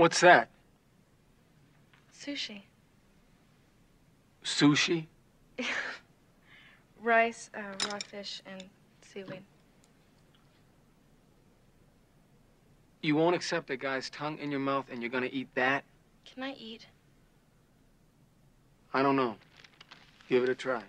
What's that? Sushi. Sushi? Rice, uh, raw fish, and seaweed. You won't accept a guy's tongue in your mouth and you're gonna eat that? Can I eat? I don't know. Give it a try.